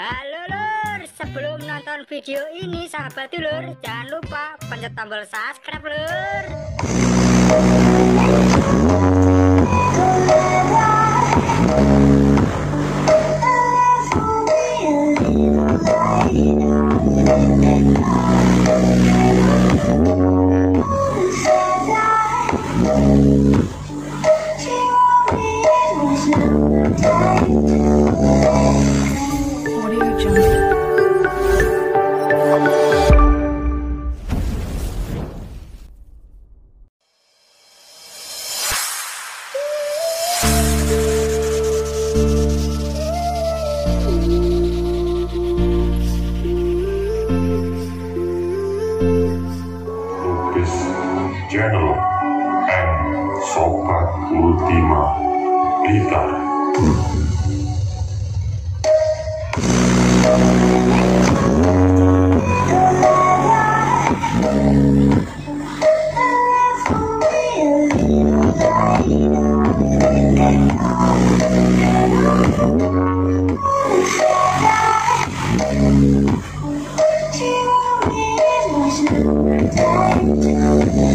Halo lur, sebelum nonton video ini sahabat lur, jangan lupa pencet tombol subscribe lur. General and Sopa Ultima Leader.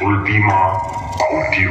Ultima Audio.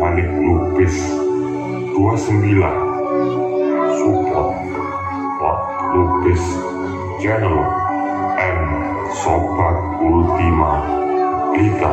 panik lupis 29 support Pak Lupis channel M. Sobat Ultima. Kita.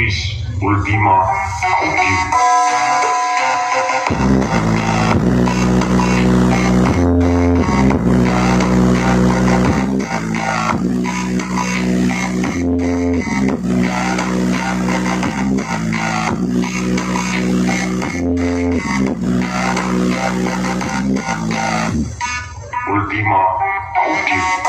Peace ultima Ultima Ultima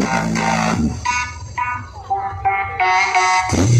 Thank you.